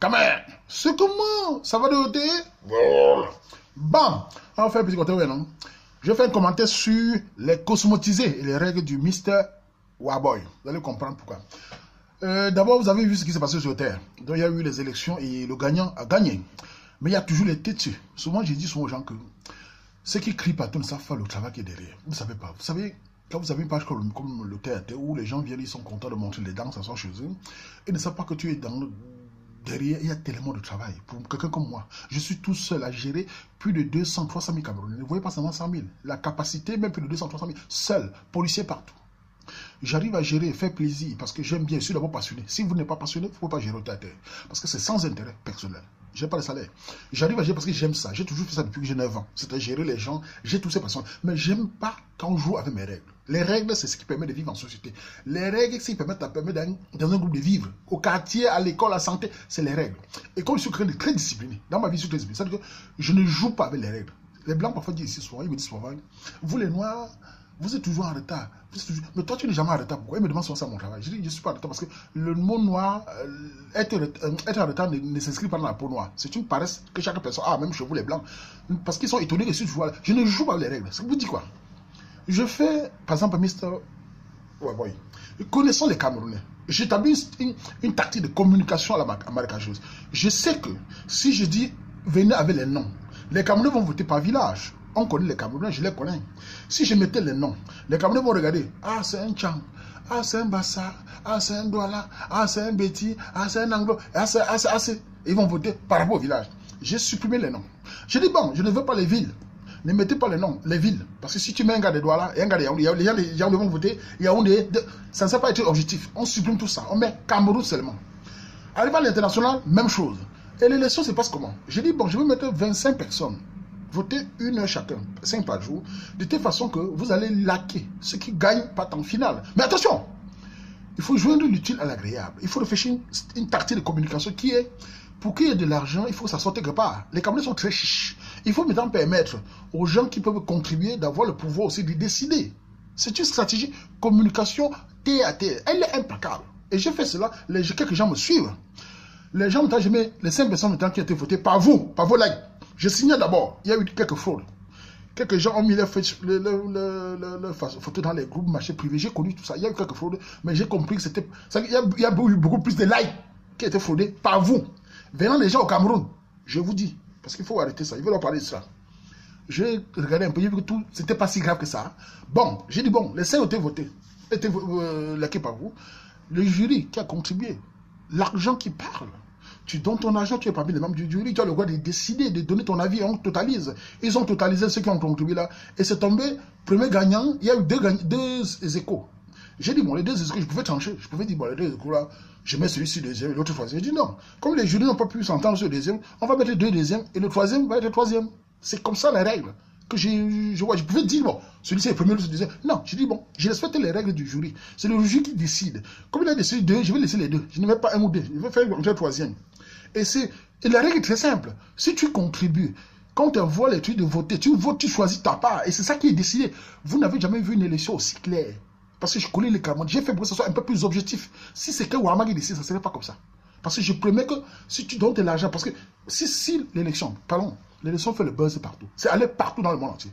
Camer, c'est comment Ça va de côté? Bon, on va faire un petit côté, non? Je fais un commentaire sur les cosmotisés et les règles du Mr. Waboy. Vous allez comprendre pourquoi. Euh, D'abord, vous avez vu ce qui s'est passé sur Terre. Donc, il y a eu les élections et le gagnant a gagné. Mais il y a toujours les têtes. Souvent, j'ai dit souvent aux gens que ceux qui crient partout ne savent pas le travail qui est derrière. Vous ne savez pas. Vous savez, quand vous avez une page comme, le théâtre où les gens viennent, ils sont contents de montrer les dents, ça sort chez eux, ils ne savent pas que tu es dans le, derrière, il y a tellement de travail. Pour quelqu'un comme moi, je suis tout seul à gérer plus de 200, 300 000 Camerounais. Ne voyez pas seulement 100 000. La capacité, même plus de 200, 300 000. Seul, policier partout. J'arrive à gérer, faire plaisir, parce que j'aime bien, je suis d'abord passionné. Si vous n'êtes pas passionné, il ne faut pas gérer au théâtre. Parce que c'est sans intérêt personnel. Je n'ai pas de salaire. J'arrive à gérer parce que j'aime ça. J'ai toujours fait ça depuis que j'ai 9 ans. C'était gérer les gens. J'ai toutes ces passions. Mais j'aime pas quand on joue avec mes règles. Les règles, c'est ce qui permet de vivre en société. Les règles, c'est ce qui permet, dans, dans un groupe de vivre. Au quartier, à l'école, à la santé, c'est les règles. Et comme je suis très discipliné, dans ma vie, je suis très discipliné. C'est-à-dire que je ne joue pas avec les règles. Les blancs, parfois, disent souvent, ils me disent souvent, vous les noirs, vous êtes toujours en retard. Mais toi, tu n'es jamais en retard. Pourquoi Il me demande souvent ça mon travail? Je dis, je ne suis pas en retard parce que le mot noir, euh, être, euh, être, en retard ne, s'inscrit pas dans la peau noire. C'est une paresse que chaque personne a, même chez vous les blancs. Parce qu'ils sont étonnés que je joue. Je ne joue pas les règles. Ça vous dit quoi? Je fais, par exemple, Mr. Ouais, boy. Connaissant les Camerounais, j'établis une, une, tactique de communication à la marécageuse. Je sais que si je dis venez avec les noms, les Camerounais vont voter par village. On connaît les Camerounais, je les connais. Si je mettais les noms, les Camerounais vont regarder. Ah, c'est un Chang. Ah, c'est un Bassa. Ah, c'est un Douala. Ah, c'est un Betty. Ah, c'est un Anglo. Ah, c'est, ah, c'est, Ils vont voter par rapport au village. J'ai supprimé les noms. Je dis, bon, je ne veux pas les villes. Ne mettez pas les noms, les villes. Parce que si tu mets un gars de Douala et un gars de Yaoundé, les gens, gens vont voter Yaoundé. Ça ne sert pas être objectif. On supprime tout ça. On met Cameroun seulement. Arrivé à l'international, même chose. Et l'élection se passe comment? Je dis, bon, je vais mettre 25 personnes Votez une heure chacun, cinq par jour, de telle façon que vous allez laquer ce qui gagne pas en finale. Mais attention, il faut joindre l'utile à l'agréable. Il faut réfléchir une, tactique de communication qui est, pour qu'il y ait de l'argent, il faut que ça sorte quelque part. Les Camerounais sont très chiches. Il faut maintenant permettre aux gens qui peuvent contribuer d'avoir le pouvoir aussi de décider. C'est une stratégie communication terre à terre. Elle est implacable. Et j'ai fait cela, les, quelques gens me suivent. Les gens, je mets les cinq personnes qui ont été votées par vous, par vos likes. Je signale d'abord, il y a eu quelques fraudes. Quelques gens ont mis leurs photos dans les groupes marchés privés. J'ai connu tout ça. Il y a eu quelques fraudes, mais j'ai compris que c'était. Il, y a eu beaucoup plus de likes qui étaient fraudés par vous. Venant des gens au Cameroun, je vous dis, parce qu'il faut arrêter ça. Il veut leur parler de ça. J'ai regardé un peu, j'ai vu que tout, c'était pas si grave que ça. Bon, j'ai dit, bon, les cinq ont été votés, euh, par vous. Le jury qui a contribué, l'argent qui parle, tu donnes ton argent, tu es parmi les membres du jury, tu as le droit de décider, de donner ton avis, on totalise. Ils ont totalisé ceux qui ont contribué là. Et c'est tombé, premier gagnant, il y a eu deux, deux échos. J'ai dit, bon, les deux échos, je pouvais trancher. Je pouvais dire, bon, les deux échos là, je mets celui-ci deuxième l'autre troisième. J'ai dit non. Comme les jurys n'ont pas pu s'entendre sur le deuxième, on va mettre les deux deuxièmes et le troisième va être le troisième. C'est comme ça la règle. Que je, je, pouvais dire, bon, celui-ci est le premier, le deuxième. Non, je dis, bon, je respecte les règles du jury. C'est le jury qui décide. Comme il a décidé deux, je vais laisser les deux. Je ne mets pas un ou deux. Je vais faire le troisième. Et, et la règle est très simple. Si tu contribues, quand tu envoies les trucs de voter, tu votes, tu choisis ta part. Et c'est ça qui est décidé. Vous n'avez jamais vu une élection aussi claire. Parce que je connais les Camerounais. J'ai fait pour que ce soit un peu plus objectif. Si c'est que qui décide, ça ne serait pas comme ça. Parce que je promets que si tu donnes de l'argent, parce que si, si l'élection, pardon, l'élection fait le buzz partout. C'est aller partout dans le monde entier.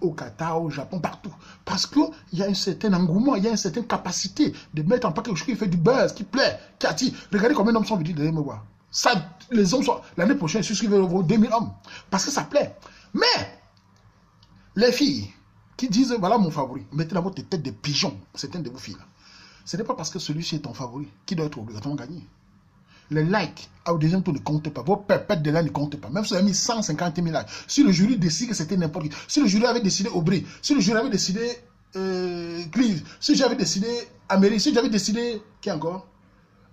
Au Qatar, au Japon, partout. Parce qu'il y a un certain engouement, il y a une certaine capacité de mettre en place quelque chose qui fait du buzz, qui plaît, qui attire. Regardez combien d'hommes sont venus de me voir. Ça, les hommes. L'année prochaine, je suis qu'il y 2000 hommes. Parce que ça plaît. Mais, les filles qui disent voilà mon favori, mettez dans votre tête des pigeons, certaines de vos filles. Ce n'est pas parce que celui-ci est ton favori qui doit être obligatoirement gagné. Les likes au deuxième tour ne comptent pas. Vos perpètes de là ne comptent pas. Même si vous avez mis 150 000 likes. Si le jury décide que c'était n'importe qui. Si le jury avait décidé Aubry. Si le jury avait décidé euh, Clive. Si j'avais décidé Amérique. Si j'avais décidé. Qui encore?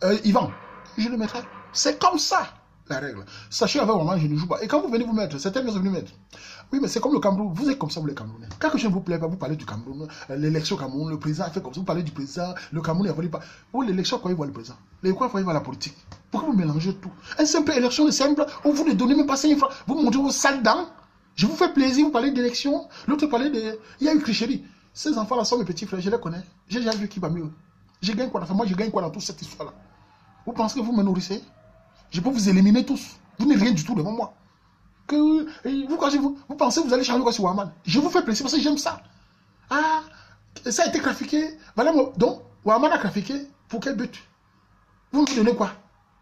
Euh, Yvan. Je le mettrais. C'est comme ça, la règle. Sachez avec moi, je ne joue pas. Et quand vous venez vous mettre, certains venir mettre. Oui, mais c'est comme le Cameroun. Vous êtes comme ça, vous les Camerounais. Quand quelque chose ne vous plaît pas, vous parlez du Cameroun. Euh, l'élection Cameroun, le président a fait comme ça. Vous parlez du président, le Cameroun, ne pas. Vous, l'élection, quand il voit le président? Les quoi, il voit la politique? Pourquoi vous mélangez tout Une simple élection simple, où vous ne donnez même pas 5 francs. Vous montrez vos sales dents. Je vous fais plaisir, vous parlez d'élection. L'autre parlait de. Il y a une tricherie. Ces enfants-là sont mes petits frères, je les connais. J'ai déjà vu qui va mieux. Je gagne quoi dans Moi, je gagne quoi dans toute cette histoire-là Vous pensez que vous me nourrissez? Je peux vous éliminer tous. Vous n'êtes rien du tout devant moi. Que, vous, vous, vous pensez que vous allez changer quoi sur Waman? Je vous fais plaisir parce que j'aime ça. Ah, ça a été trafiqué. Voilà, donc, Waman a trafiqué. Pour quel but? Vous me donnez quoi?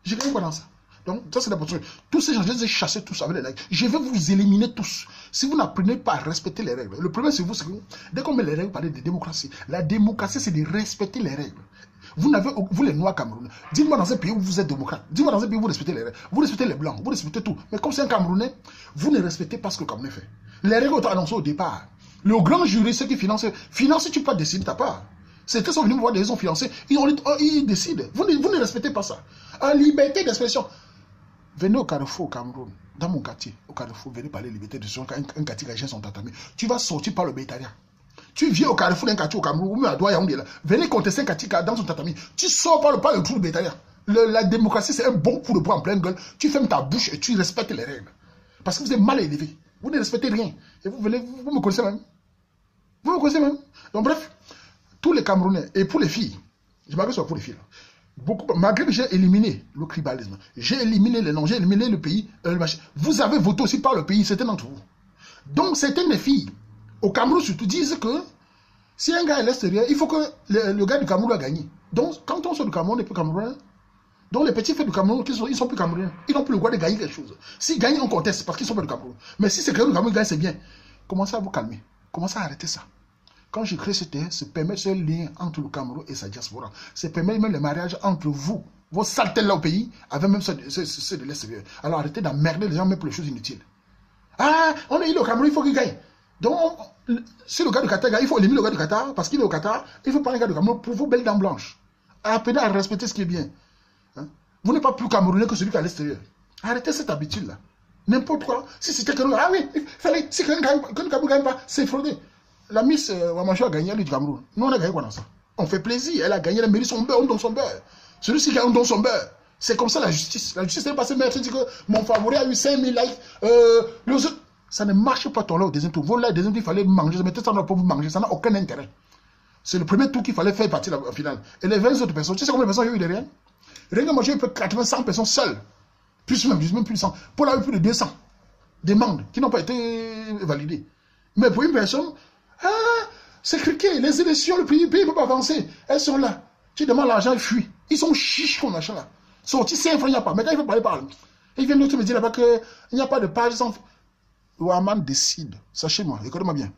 J'ai gagné quoi dans ça donc, ça, c'est l'opportunité. Tous ces gens, je les ai chassés tous avec les règles. Je vais vous éliminer tous. Si vous n'apprenez pas à respecter les règles. Le problème, c'est vous, c'est que dès qu'on met les règles, on parle de démocratie. La démocratie, c'est de respecter les règles. Vous n'avez, vous les Noirs Camerounais, dites-moi dans un pays où vous êtes démocrate, dites-moi dans un pays où vous respectez les règles, vous respectez les Blancs, vous respectez tout. Mais comme c'est un Camerounais, vous ne respectez pas ce que le Camerounais fait. Les règles ont été annoncées au départ. Le grand jury, ceux qui financent, finance, tu peux décider ta part. C'est qu'ils sont venus me voir ils, ont, ils décident. Vous ne, vous ne respectez pas ça. En liberté d'expression. Venez au Carrefour, au Cameroun, dans mon quartier, au Carrefour, venez parler de liberté d'expression, un, un quartier qui a son tatami. Tu vas sortir par le bétaria. Tu viens au Carrefour d'un quartier au Cameroun, ou même à Douaya, là. Venez contester un quartier dans son tatami. Tu sors par le, par trou de bétaria. la démocratie, c'est un bon coup de poing en pleine gueule. Tu fermes ta bouche et tu respectes les règles. Parce que vous êtes mal élevé. Vous ne respectez rien. Et vous venez, vous, me connaissez même. Vous me connaissez même. Donc bref, tous les Camerounais, et pour les filles, je m'arrête sur pour les filles. Beaucoup, j'ai éliminé le tribalisme, j'ai éliminé les noms, j'ai éliminé le pays, euh, vous avez voté aussi par le pays, c'était d'entre vous. Donc certaines des filles, au Cameroun surtout, disent que si un gars est l'extérieur, il faut que le, gars du Cameroun a gagné. Donc quand on sort du Cameroun, on n'est plus Cameroun. Donc les petits faits du Cameroun, ils sont, sont plus Camerounais. Ils n'ont plus le droit de gagner quelque chose. S'ils gagnent, on conteste parce qu'ils sont pas du Cameroun. Mais si c'est que le Cameroun gagne, c'est bien. Commencez à vous calmer. Commencez à arrêter ça. Quand j'ai créé ce terre, c'est permettre ce lien entre le Cameroun et sa diaspora. C'est permettre même le mariage entre vous, vos saletés là au pays, avec même ceux, de l'extérieur. Alors arrêtez d'emmerder les gens même pour les choses inutiles. Ah, on est au Cameroun, il faut qu'il gagne. Donc, si le gars du Qatar il faut éliminer le gars du Qatar, parce qu'il est au Qatar, il faut prendre un gars du Cameroun pour vos belles dents blanches. Apprenez à respecter ce qui est bien. Hein? Vous n'êtes pas plus Camerounais que celui qui est à l'extérieur. Arrêtez cette habitude-là. N'importe quoi. Si c'était que ah oui, fallait, si quelqu'un ne gagne pas, c'est fraudé la Miss euh, Wamacho a gagné elle du Cameroun. Nous, on a gagné quoi dans ça? On fait plaisir. Elle a gagné, elle mérite son beurre, on donne son beurre. Celui-ci a on donne son beurre. C'est comme ça la justice. La justice n'est pas se mettre dit que mon favori a eu 5000 likes. Euh, ça ne marche pas ton là au deuxième tour. Vos là, deuxième tour, il fallait manger. Tout ça, on pas vous manger. Ça n'a aucun intérêt. C'est le premier tour qu'il fallait faire partie la finale. Et les 20 autres personnes, tu sais combien de personnes a eu derrière? Rien que moi, j'ai eu 80, 100 personnes seules. Plus même, même plus de 100. Pour la eu plus de 200 demandes qui n'ont pas été validées. Mais pour une personne, ah, c'est criqué. Les élections, le pays ne peut pas avancer. Elles sont là. Tu demandes l'argent, ils fuient. Ils sont chiches comme machin là. Sorti 5 francs, il n'y a pas. Mais quand il veut parler, parle. Il vient d'autres me dire là-bas qu'il n'y a pas de page sans. Ouaman décide. Sachez-moi, écoutez-moi bien.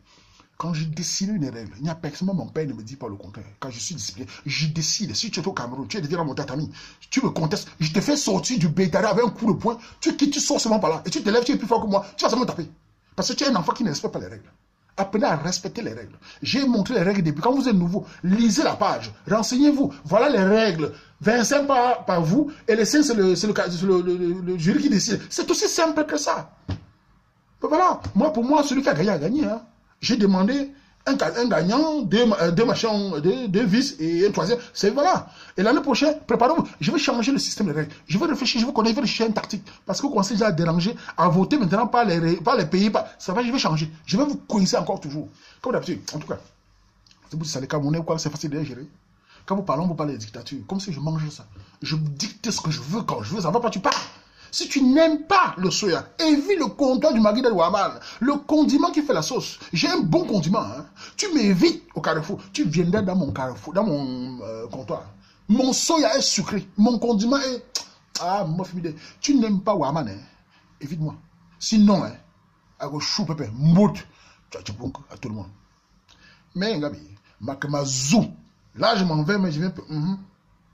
Quand je décide une règle, il n'y a personne, mon père ne me dit pas le contraire. Quand je suis discipliné, je décide. Si tu es au Cameroun, tu es devenu mon tatami, tu me contestes, je te fais sortir du bétari avec un coup de poing, tu quittes, tu sors seulement par là, et tu te lèves, tu es plus fort que moi, tu vas seulement taper. Parce que tu es un enfant qui ne respecte pas les règles. Apprenez à respecter les règles. J'ai montré les règles depuis. Quand vous êtes nouveau, lisez la page. Renseignez-vous. Voilà les règles. 25 par, par vous et les 5, c'est le, le, le, jury qui décide. C'est aussi simple que ça. voilà. Moi, pour moi, celui qui a gagné a gagné. Hein. J'ai demandé un, gagnant, deux, euh, machins, deux, deux vis et un troisième. C'est voilà. Et l'année prochaine, préparez-vous. Je vais changer le système de règles. Je vais réfléchir, je vais connaître, je vais réfléchir une tactique. Parce que vous commencez déjà à déranger, à voter maintenant par les, par les pays. ça va, je vais changer. Je vais vous coincer encore toujours. Comme d'habitude. En tout cas, vous savez, Camerounais ou quoi, c'est facile de gérer. Quand vous parlez, vous parlez de dictature. Comme si je mangeais ça. Je dicte ce que je veux quand je veux. Ça va pas, tu pars. Si tu n'aimes pas le soya, évite le comptoir du Magui de Waman, le condiment qui fait la sauce. J'ai un bon condiment. Hein. Tu m'évites au carrefour. Tu viendrais dans mon carrefour, dans mon euh, comptoir. Mon soya est sucré. Mon condiment est... Ah, moi, tu n'aimes pas Waman. Hein. Évite-moi. Sinon, hein, avec chou pépé, mout, tu as à tout le monde. Mais, Gabi, ma zou. Là, je m'en vais, mais je viens...